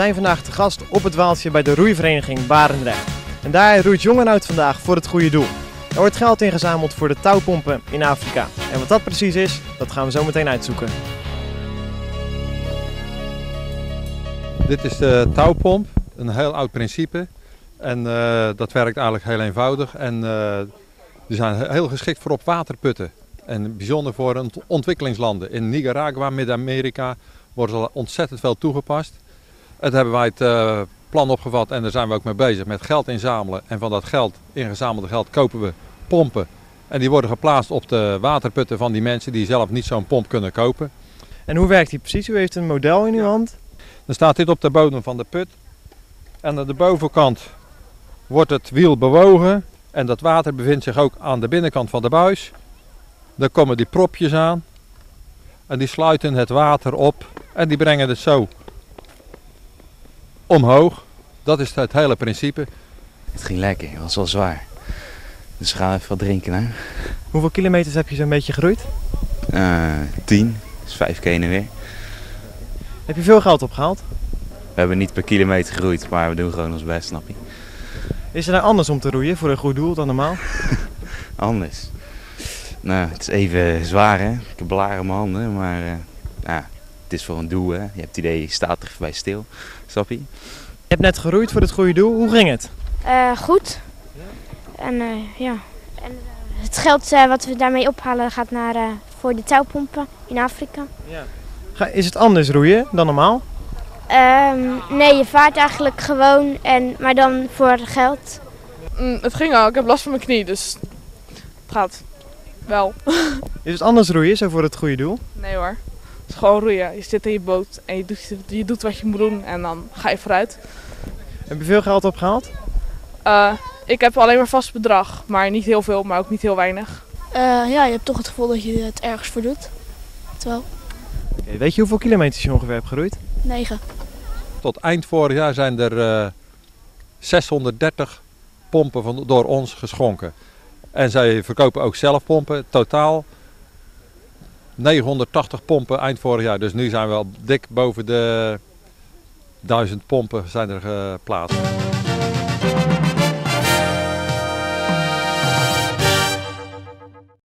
zijn vandaag te gast op het Waaltje bij de roeivereniging Barendrecht. En daar roeit Jong en vandaag voor het goede doel. Er wordt geld ingezameld voor de touwpompen in Afrika. En wat dat precies is, dat gaan we zo meteen uitzoeken. Dit is de touwpomp, een heel oud principe. En eh, dat werkt eigenlijk heel eenvoudig. En eh, die zijn heel geschikt voor op waterputten. En bijzonder voor ont- ontwikkelingslanden. In Nicaragua, Midden-Amerika, worden ze ontzettend veel toegepast. Het hebben wij het eh, plan opgevat en daar zijn we ook mee bezig met geld inzamelen. En van dat geld, ingezamelde geld, kopen we pompen. En die worden geplaatst op de waterputten van die mensen die zelf niet zo'n pomp kunnen kopen. En hoe werkt die precies? U heeft een model in uw hand. Dan staat dit op de bodem van de put. En aan de bovenkant wordt het wiel bewogen. En dat water bevindt zich ook aan de binnenkant van de buis. Dan komen die propjes aan. En die sluiten het water op. En die brengen het zo omhoog. Dat is het hele principe. Het ging lekker, het was wel zwaar. Dus we gaan even wat drinken hè. Hoeveel kilometers heb je zo'n beetje geroeid? Eh 10, dus 5 keer weer. Heb je veel geld opgehaald? We hebben niet per kilometer geroeid, maar we doen gewoon ons best, snap je? Is het nou anders om te roeien voor een goed doel dan normaal? Anders. Nou, het is even zwaar hè. Ik heb blaren in mijn handen, maar eh, ja, het is voor een doel hè. Je hebt het idee, je staat er bij stil, snap je? Je hebt net geroeid voor het goede doel. Hoe ging het? Eh, goed. En eh, ja. En, eh, het geld eh, wat we daarmee ophalen gaat naar, eh, voor de touwpompen in Afrika. Ga- Is het anders roeien dan normaal? Ehm, nee, je vaart eigenlijk gewoon, en, maar dan voor geld. Mm, het ging al, ik heb last van mijn knie, dus het gaat wel. Is het anders roeien, zo voor het goede doel? Nee hoor, is gewoon roeien. Je zit in je boot en je doet, je doet wat je moet doen en dan ga je vooruit. Heb je veel geld opgehaald? Eh, ik heb alleen maar vast bedrag, maar niet heel veel, maar ook niet heel weinig. Eh, ja, je hebt toch het gevoel dat je het ergens voor doet. Terwijl, Oké, weet je hoeveel kilometers je ongeveer hebt geroeid? 9. Tot eind vorig jaar zijn er eh, 630 pompen van, door ons geschonken. En zij verkopen ook zelf pompen. Totaal 980 pompen eind vorig jaar. Dus nu zijn we al dik boven de 1000 pompen zijn er geplaatst.